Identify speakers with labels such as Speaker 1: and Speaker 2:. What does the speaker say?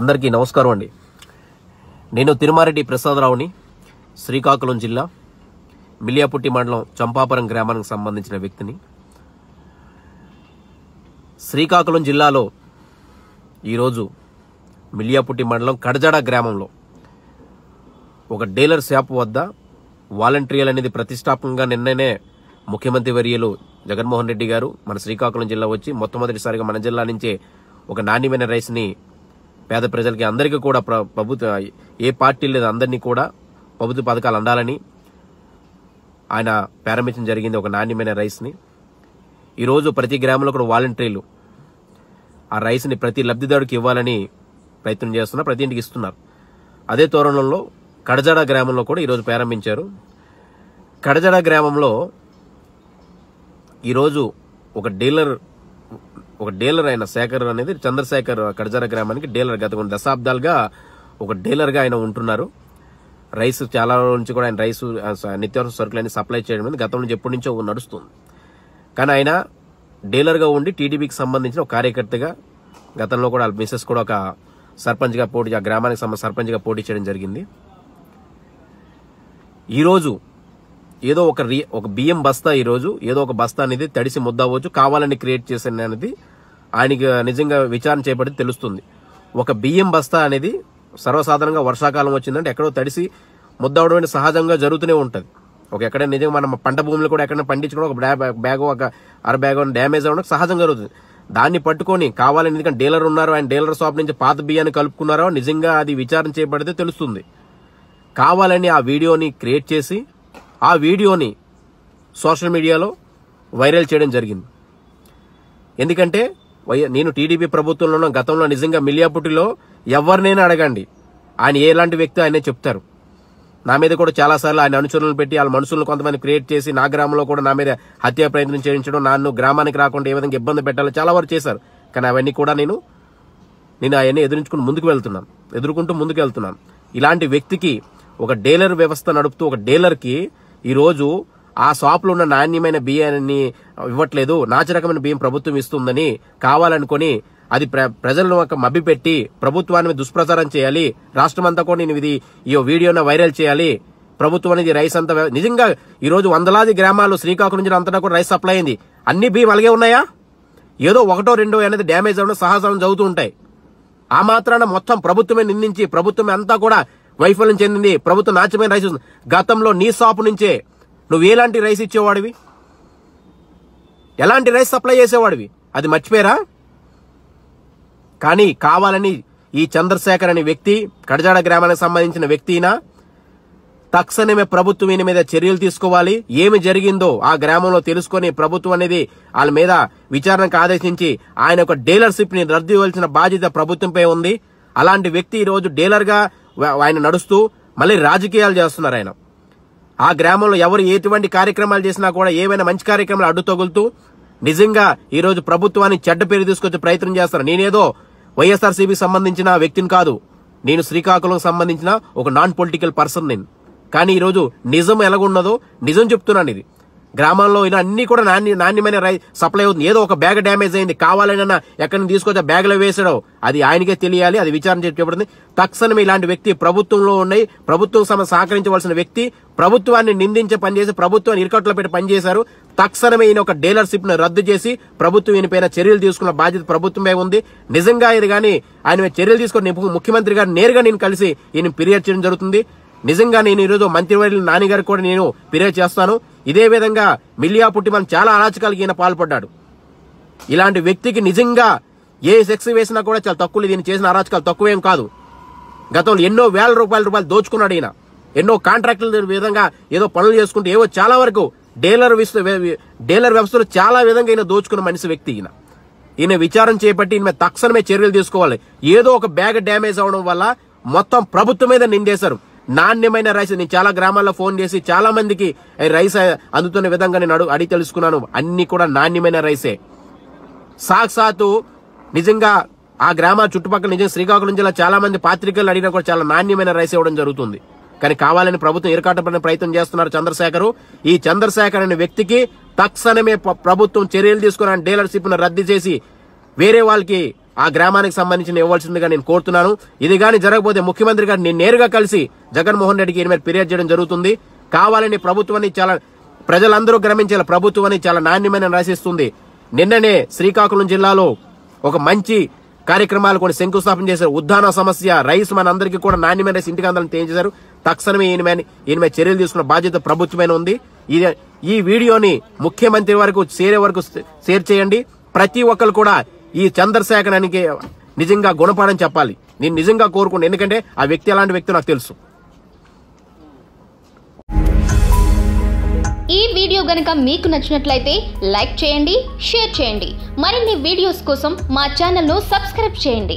Speaker 1: అందరికీ నమస్కారం అండి. నేను తిరుమారెడ్డి ప్రసాదరావుని శ్రీకాకుళం జిల్లా మిలియాపుట్టి మండలం చంపాపురం గ్రామానికి సంబంధించిన వ్యక్తిని. శ్రీకాకుళం జిల్లాలో ఈరోజు మిలియాపుట్టి మండలం కడజాడ గ్రామంలో ఒక డీలర్ షాప్ వద్ద వాలంటీర్లు అనేది ప్రతిష్టాపకంగా నిన్ననే ముఖ్యమంత్రి వర్యులు జగన్మోహన్ రెడ్డి గారు మన శ్రీకాకుళం జిల్లా వచ్చి మొట్టమొదటిసారిగా మన జిల్లా నుంచే ఒక నాణ్యమైన రైస్ని పేద ప్రజలకి అందరికీ కూడా ప్ర- ప్రభుత్వ ఏ పార్టీ లేదు అందరినీ కూడా ప్రభుత్వ పథకాలు అందాలని ఆయన ప్రారంభించడం జరిగింది ఒక నాణ్యమైన రైస్ని. ఈరోజు ప్రతి గ్రామంలో కూడా వాలంటీర్లు ఆ రైస్ని ప్రతి లబ్ధిదారుడికి ఇవ్వాలని ప్రయత్నం చేస్తున్నారు ప్రతి ఇంటికి ఇస్తున్నారు. అదే తోరణంలో కడజాడ గ్రామంలో కూడా ఈరోజు ప్రారంభించారు. కడజాడ గ్రామంలో ఈరోజు ఒక డీలర్ ఒక డీలర్ అయిన శేఖర్ అనేది చంద్రశేఖర్ కడజర గ్రామానికి డీలర్ గత కొన్ని దశాబ్దాలుగా ఒక డీలర్గా ఆయన ఉంటున్నారు. రైస్ చాలా నుంచి కూడా ఆయన రైస్ నిత్యావసర సరుకులన్నీ సప్లై చేయడం అనేది గతం నుంచి ఎప్పటి నుంచో నడుస్తుంది. కానీ ఆయన డీలర్గా ఉండి టీడీపీకి సంబంధించిన ఒక కార్యకర్తగా గతంలో కూడా వాళ్ళ మిసెస్ కూడా ఒక సర్పంచ్గా పోటీ ఆ గ్రామానికి సంబంధించి సర్పంచ్గా పోటీ చేయడం జరిగింది. ఈరోజు ఏదో ఒక రి- ఒక బియ్యం బస్తా ఈరోజు ఏదో ఒక బస్తా అనేది తడిసి ముద్ద అవ్వచ్చు కావాలని క్రియేట్ చేసిన అనేది ఆయనకి నిజంగా విచారణ చేపట్టి తెలుస్తుంది. ఒక బియ్యం బస్తా అనేది సర్వసాధారణంగా వర్షాకాలం వచ్చిందంటే ఎక్కడో తడిసి ముద్ద అవడం అనేది సహజంగా జరుగుతూనే ఉంటుంది. ఒక ఎక్కడ నిజంగా మనం పంట భూములు కూడా ఎక్కడ పండించుకోవడం ఒక బ్యా- బ్యాగ్ ఒక అర బ్యాగ్ డ్యామేజ్ అవ్వడం సహజంగా జరుగుతుంది. దాన్ని పట్టుకొని కావాలని ఎందుకంటే డీలర్ ఉన్నారు ఆయన డీలర్ షాప్ నుంచి పాత బియ్యాన్ని కలుపుకున్నారో నిజంగా అది విచారణ చేయబడితే తెలుస్తుంది. కావాలని ఆ వీడియోని క్రియేట్ చేసి ఆ వీడియోని సోషల్ మీడియాలో వైరల్ చేయడం జరిగింది. ఎందుకంటే నేను టీడీపీ ప్రభుత్వంలో ఉన్న గతంలో నిజంగా మిలియాపుటిలో ఎవరినైనా అడగండి. ఆయన ఎలాంటి వ్యక్తి ఆయనే చెప్తారు. నా మీద కూడా చాలా సార్లు ఆయన అనుచరులను పెట్టి వాళ్ళ మనుషులను కొంతమంది క్రియేట్ చేసి నా గ్రామంలో కూడా నా మీద హత్యా ప్రయత్నం చేయించడం నన్ను గ్రామానికి రాకుండా ఏ విధంగా ఇబ్బంది పెట్టాలో చాలా వరకు చేశారు. కానీ అవన్నీ కూడా నేను నేను అవన్నీ ఎదురించుకుని ముందుకు వెళ్తున్నాను. ఎదుర్కొంటూ ముందుకు వెళ్తున్నాను. ఇలాంటి వ్యక్తికి ఒక డీలర్ వ్యవస్థ నడుపుతూ ఒక డీలర్కి ఈరోజు ఆ షాప్లో ఉన్న నాణ్యమైన బియ్యాన్ని ఇవ్వట్లేదు. నాచరకమైన బియ్యం ప్రభుత్వం ఇస్తుందని కావాలనుకొని అది ప్ర ప్రజలను ఒక మభ్యపెట్టి ప్రభుత్వాన్ని దుష్ప్రచారం చేయాలి. రాష్ట్రం అంతా కూడా నేను ఇది ఈ వీడియోను వైరల్ చేయాలి. ప్రభుత్వం అనేది రైస్ అంతా నిజంగా ఈ రోజు వందలాది గ్రామాలు శ్రీకాకుళం నుంచి అంతటా కూడా రైస్ సప్లై అయింది. అన్ని బియ్యం అలాగే ఉన్నాయా? ఏదో ఒకటో రెండో అనేది డ్యామేజ్ అవ్వడం సహజం జరుగుతూ ఉంటాయి. ఆ మాత్రాన మొత్తం ప్రభుత్వమే నిందించి ప్రభుత్వమే అంతా కూడా వైఫల్యం చెందింది. ప్రభుత్వం నాచమైన రైస్ గతంలో నీ షాపు నుంచే నువ్వు ఎలాంటి రైస్ ఇచ్చేవాడివి? ఎలాంటి రైస్ సప్లై చేసేవాడివి? అది మర్చిపోయారా? కానీ కావాలని ఈ చంద్రశేఖర్ అనే వ్యక్తి కడజాడ గ్రామానికి సంబంధించిన వ్యక్తినా తక్షణమే ప్రభుత్వం ఈయన మీద చర్యలు తీసుకోవాలి. ఏమి జరిగిందో ఆ గ్రామంలో తెలుసుకొని ప్రభుత్వం అనేది వాళ్ళ మీద విచారణకు ఆదేశించి ఆయన ఒక డీలర్షిప్ని రద్దు ఇవ్వాల్సిన బాధ్యత ప్రభుత్వంపై ఉంది. అలాంటి వ్యక్తి ఈ రోజు డీలర్గా ఆయన నడుస్తూ మళ్ళీ రాజకీయాలు చేస్తున్నారు ఆయన. ఆ గ్రామంలో ఎవరు ఎటువంటి కార్యక్రమాలు చేసినా కూడా ఏమైనా మంచి కార్యక్రమాలు అడ్డు తగులుతూ నిజంగా ఈరోజు ప్రభుత్వాన్ని చెడ్డ పేరు తీసుకొచ్చే ప్రయత్నం చేస్తారు. నేనేదో వైఎస్ఆర్సీపీకి సంబంధించిన వ్యక్తిని కాదు. నేను శ్రీకాకుళం సంబంధించిన ఒక నాన్ పొలిటికల్ పర్సన్ నేను. కానీ ఈరోజు నిజం ఎలాగున్నదో నిజం చెప్తున్నాను ఇది. గ్రామాల్లో ఇలా అన్ని కూడా నాణ్య నాణ్యమైన రై సప్లై అవుతుంది. ఏదో ఒక బ్యాగ్ డ్యామేజ్ అయింది. కావాలనన్నా ఎక్కడి నుంచి తీసుకొచ్చి ఆ వేసాడో అది ఆయనకే తెలియాలి అది విచారణ చేయబడింది తక్షణమే ఇలాంటి వ్యక్తి ప్రభుత్వంలో ఉన్నాయి. ప్రభుత్వం సమ సహకరించవలసిన వ్యక్తి ప్రభుత్వాన్ని నిందించే పనిచేసి ప్రభుత్వాన్ని ఇరుకట్లో పెట్టి పనిచేశారు తక్షణమే ఈయన ఒక డీలర్షిప్ను రద్దు చేసి ప్రభుత్వం ఈయనపైన చర్యలు తీసుకున్న బాధ్యత ప్రభుత్వమే ఉంది. నిజంగా ఇది కానీ ఆయన చర్యలు తీసుకుని ముఖ్యమంత్రి గారు నేరుగా నేను కలిసి ఈయన ఫిర్యాదు చేయడం జరుగుతుంది. నిజంగా నేను ఈరోజు మంత్రివర్యులు నాని గారికి కూడా నేను ఫిర్యాదు చేస్తాను. ఇదే విధంగా మిలియా పుట్టి మనం చాలా అరాచకాలకి ఈయన పాల్పడ్డాడు. ఇలాంటి వ్యక్తికి నిజంగా ఏ సెక్స్ వేసినా కూడా చాలా తక్కువ దీన్ని చేసిన అరాచకాలు తక్కువేం కాదు. గతంలో ఎన్నో వేల రూపాయల రూపాయలు దోచుకున్నాడు ఈయన. ఎన్నో కాంట్రాక్టుల విధంగా ఏదో పనులు చేసుకుంటే ఏవో చాలా వరకు డీలర్ డీలర్ వ్యవస్థలో చాలా విధంగా ఈయన దోచుకున్న మనిషి వ్యక్తి ఈయన. ఈయన విచారం చేపట్టి ఈయన తక్షణమే చర్యలు తీసుకోవాలి. ఏదో ఒక బ్యాగ్ డ్యామేజ్ అవడం వల్ల మొత్తం ప్రభుత్వం మీద నిందేశారు. నాణ్యమైన రైస్. నేను చాలా గ్రామాల్లో ఫోన్ చేసి చాలా మందికి రైస్ అందుతున్న విధంగా నేను అడుగు అడిగి తెలుసుకున్నాను. అన్ని కూడా నాణ్యమైన రైసే. సాక్షాత్తు నిజంగా ఆ గ్రామ చుట్టుపక్కల నిజంగా శ్రీకాకుళం జిల్లా చాలా మంది పాత్రికలు అడిగినా కూడా చాలా నాణ్యమైన రైస్ ఇవ్వడం జరుగుతుంది. కానీ కావాలని ప్రభుత్వం ఇరకాటపడిన ప్రయత్నం చేస్తున్నారు చంద్రశేఖరు. ఈ చంద్రశేఖర్ అనే వ్యక్తికి తక్షణమే ప్రభుత్వం చర్యలు తీసుకుని డీలర్షిప్ను రద్దు చేసి వేరే వాళ్ళకి ఆ గ్రామానికి సంబంధించిన ఇవ్వాల్సిందిగా నేను కోరుతున్నాను. ఇది గాని జరగకపోతే ముఖ్యమంత్రి గారు నేను నేరుగా కలిసి జగన్మోహన్ రెడ్డికి ఈయన మీద ఫిర్యాదు చేయడం జరుగుతుంది. కావాలని ప్రభుత్వాన్ని చాలా ప్రజలందరూ గ్రమించేలా ప్రభుత్వాన్ని చాలా నాణ్యమైన రాసిస్తుంది. నిన్ననే శ్రీకాకుళం జిల్లాలో ఒక మంచి కార్యక్రమాలు కొన్ని శంకుస్థాపన చేశారు. ఉద్దాన సమస్య రైస్ మన అందరికీ కూడా నాణ్యమైన రైస్ ఇంటికి అందరం చేశారు తక్షణమే ఈయన ఈయన చర్యలు తీసుకున్న బాధ్యత ప్రభుత్వమైన ఉంది. ఇది ఈ వీడియోని ముఖ్యమంత్రి వరకు చేరే వరకు షేర్ చేయండి. ప్రతి ఒక్కరు కూడా ఈ చంద్రశేఖరానికి నిజంగా గుణపాఠం చెప్పాలి. నేను నిజంగా కోరుకున్నాను ఎందుకంటే ఆ వ్యక్తి ఎలాంటి వ్యక్తి నాకు తెలుసు.
Speaker 2: ఈ వీడియో గనుక మీకు నచ్చినట్లయితే లైక్ చేయండి షేర్ చేయండి. మరిన్ని వీడియోస్ కోసం మా ఛానల్ను సబ్స్క్రైబ్ చేయండి.